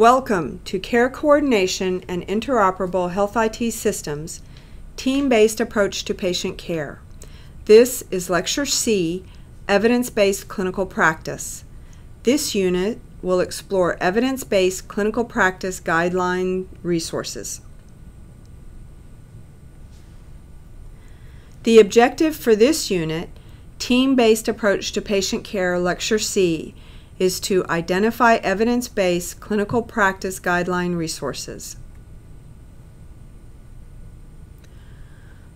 Welcome to Care Coordination and Interoperable Health IT Systems, Team-Based Approach to Patient Care. This is Lecture C, Evidence-Based Clinical Practice. This unit will explore evidence-based clinical practice guideline resources. The objective for this unit, Team-Based Approach to Patient Care, Lecture C, is to identify evidence-based clinical practice guideline resources.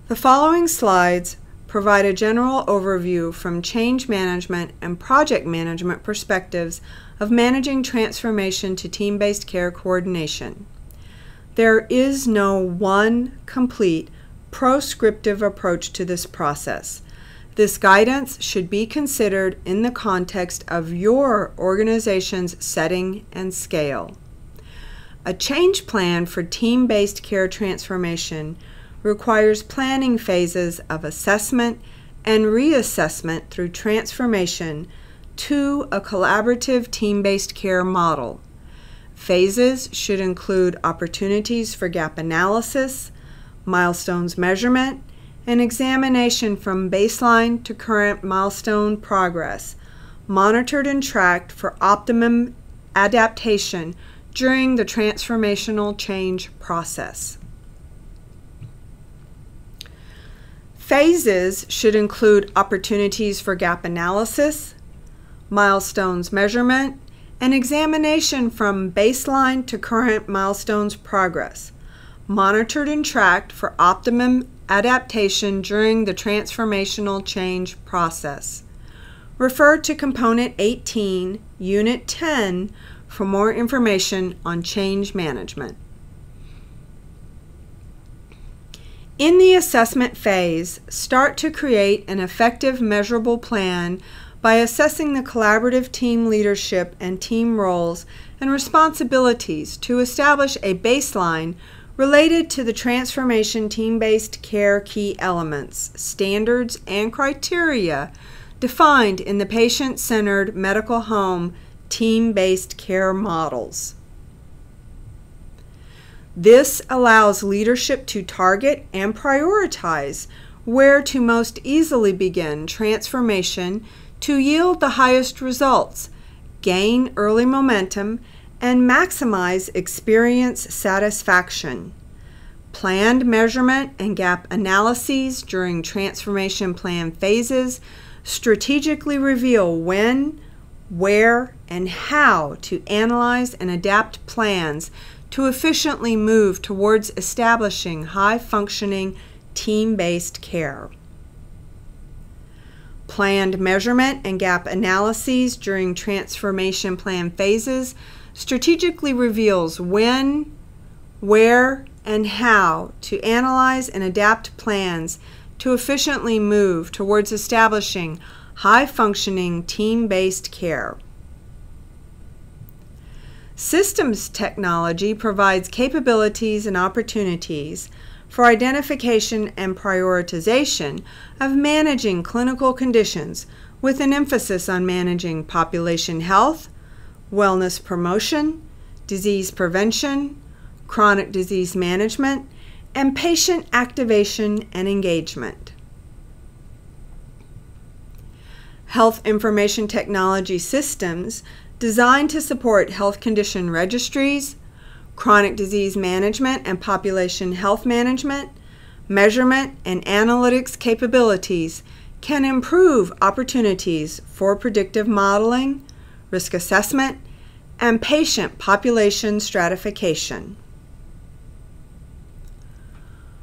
The following slides provide a general overview from change management and project management perspectives of managing transformation to team-based care coordination. There is no one complete proscriptive approach to this process. This guidance should be considered in the context of your organization's setting and scale. A change plan for team based care transformation requires planning phases of assessment and reassessment through transformation to a collaborative team based care model. Phases should include opportunities for gap analysis, milestones measurement, an examination from baseline to current milestone progress, monitored and tracked for optimum adaptation during the transformational change process. Phases should include opportunities for gap analysis, milestones measurement, and examination from baseline to current milestones progress, monitored and tracked for optimum adaptation during the transformational change process. Refer to Component 18, Unit 10 for more information on change management. In the assessment phase, start to create an effective measurable plan by assessing the collaborative team leadership and team roles and responsibilities to establish a baseline related to the transformation team-based care key elements, standards, and criteria defined in the patient-centered medical home team-based care models. This allows leadership to target and prioritize where to most easily begin transformation to yield the highest results, gain early momentum, and maximize experience satisfaction. Planned measurement and gap analyses during transformation plan phases strategically reveal when, where, and how to analyze and adapt plans to efficiently move towards establishing high functioning team based care. Planned measurement and gap analyses during transformation plan phases strategically reveals when, where, and how to analyze and adapt plans to efficiently move towards establishing high functioning team based care. Systems technology provides capabilities and opportunities for identification and prioritization of managing clinical conditions with an emphasis on managing population health, wellness promotion, disease prevention, chronic disease management, and patient activation and engagement. Health information technology systems designed to support health condition registries, chronic disease management and population health management, measurement, and analytics capabilities can improve opportunities for predictive modeling, risk assessment, and patient population stratification.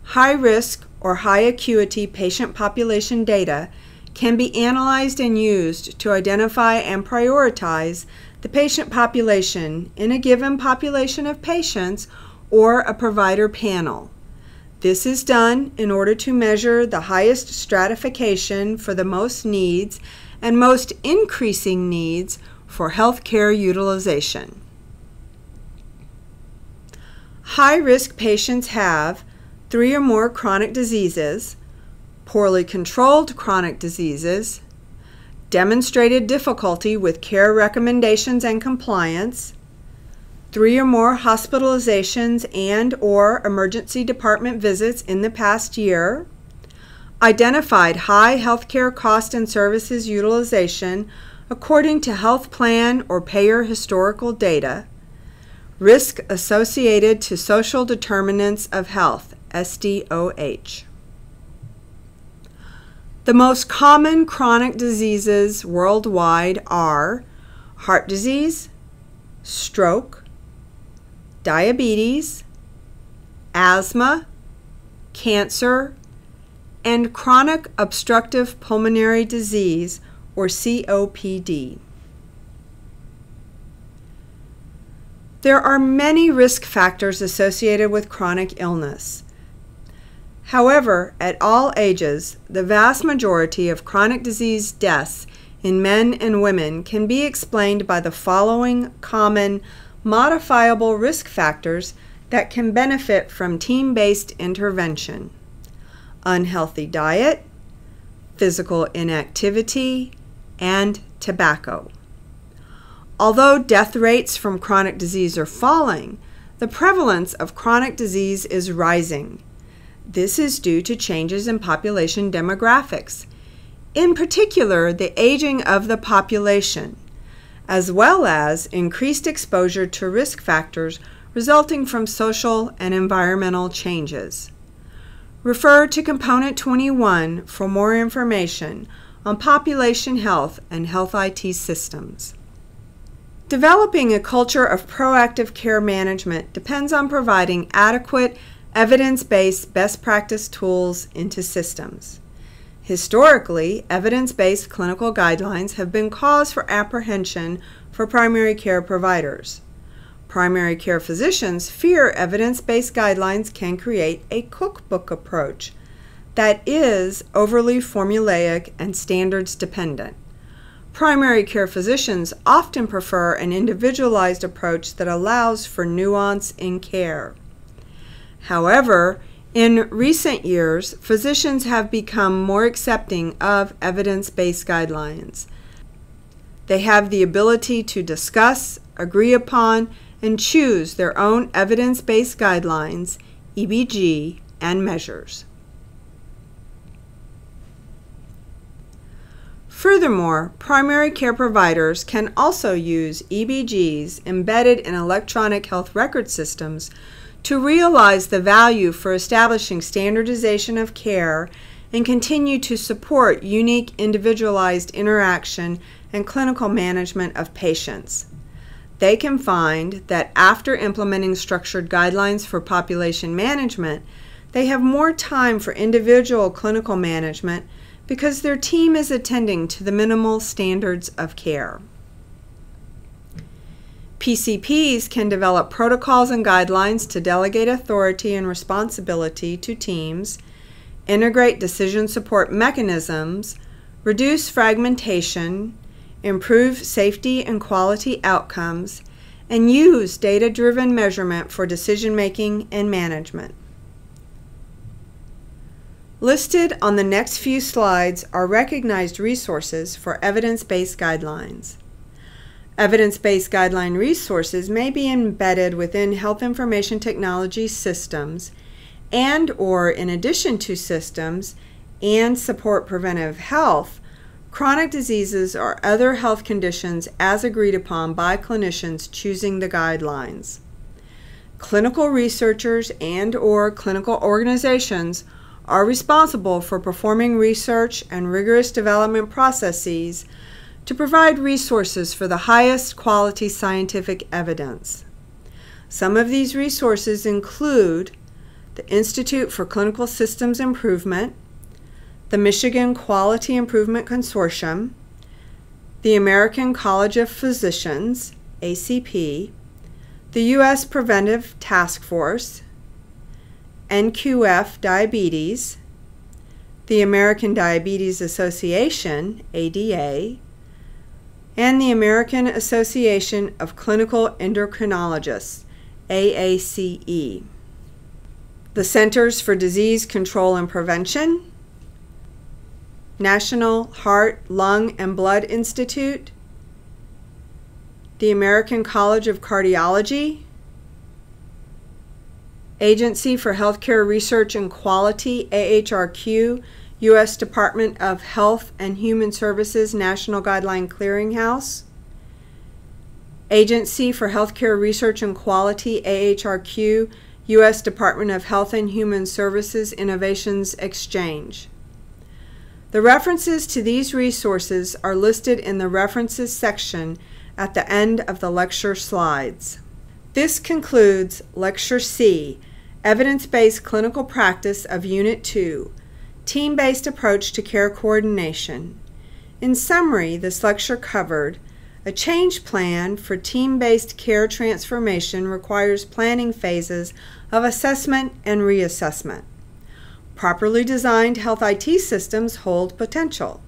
High risk or high acuity patient population data can be analyzed and used to identify and prioritize the patient population in a given population of patients or a provider panel. This is done in order to measure the highest stratification for the most needs and most increasing needs for healthcare utilization. High risk patients have three or more chronic diseases, poorly controlled chronic diseases, demonstrated difficulty with care recommendations and compliance, three or more hospitalizations and or emergency department visits in the past year, identified high healthcare cost and services utilization according to health plan or payer historical data, risk associated to social determinants of health, SDOH. The most common chronic diseases worldwide are heart disease, stroke, diabetes, asthma, cancer, and chronic obstructive pulmonary disease, or COPD. There are many risk factors associated with chronic illness. However, at all ages, the vast majority of chronic disease deaths in men and women can be explained by the following common modifiable risk factors that can benefit from team based intervention unhealthy diet, physical inactivity, and tobacco. Although death rates from chronic disease are falling, the prevalence of chronic disease is rising. This is due to changes in population demographics, in particular, the aging of the population, as well as increased exposure to risk factors resulting from social and environmental changes. Refer to Component 21 for more information on population health and health IT systems. Developing a culture of proactive care management depends on providing adequate, evidence based best practice tools into systems. Historically, evidence based clinical guidelines have been cause for apprehension for primary care providers. Primary care physicians fear evidence based guidelines can create a cookbook approach that is overly formulaic and standards dependent. Primary care physicians often prefer an individualized approach that allows for nuance in care. However, in recent years, physicians have become more accepting of evidence based guidelines. They have the ability to discuss, agree upon, and choose their own evidence based guidelines, EBG, and measures. Furthermore, primary care providers can also use EBGs embedded in electronic health record systems to realize the value for establishing standardization of care and continue to support unique individualized interaction and clinical management of patients. They can find that after implementing structured guidelines for population management, they have more time for individual clinical management because their team is attending to the minimal standards of care. PCPs can develop protocols and guidelines to delegate authority and responsibility to teams, integrate decision support mechanisms, reduce fragmentation, improve safety and quality outcomes, and use data driven measurement for decision making and management. Listed on the next few slides are recognized resources for evidence based guidelines. Evidence based guideline resources may be embedded within health information technology systems and or in addition to systems and support preventive health chronic diseases or other health conditions as agreed upon by clinicians choosing the guidelines. Clinical researchers and or clinical organizations are responsible for performing research and rigorous development processes to provide resources for the highest quality scientific evidence. Some of these resources include the Institute for Clinical Systems Improvement, the Michigan Quality Improvement Consortium, the American College of Physicians, ACP, the U.S. Preventive Task Force, NQF Diabetes, the American Diabetes Association, ADA, and the American Association of Clinical Endocrinologists, AACE. The Centers for Disease Control and Prevention, National Heart, Lung, and Blood Institute, the American College of Cardiology, Agency for Healthcare Research and Quality, AHRQ, U.S. Department of Health and Human Services National Guideline Clearinghouse, Agency for Healthcare Research and Quality, AHRQ, U.S. Department of Health and Human Services Innovations Exchange. The references to these resources are listed in the References section at the end of the lecture slides. This concludes Lecture C, Evidence-Based Clinical Practice of Unit 2, Team-Based Approach to Care Coordination. In summary, this lecture covered a change plan for team-based care transformation requires planning phases of assessment and reassessment. Properly designed health IT systems hold potential.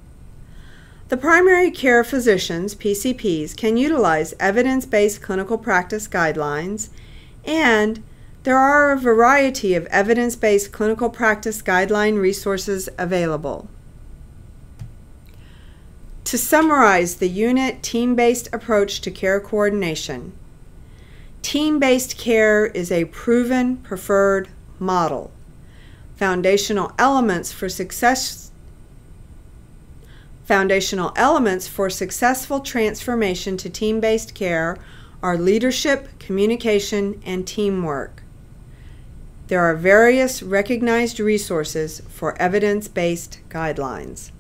The primary care physicians, PCPs, can utilize evidence based clinical practice guidelines, and there are a variety of evidence based clinical practice guideline resources available. To summarize the unit team based approach to care coordination, team based care is a proven preferred model. Foundational elements for success Foundational elements for successful transformation to team based care are leadership, communication, and teamwork. There are various recognized resources for evidence based guidelines.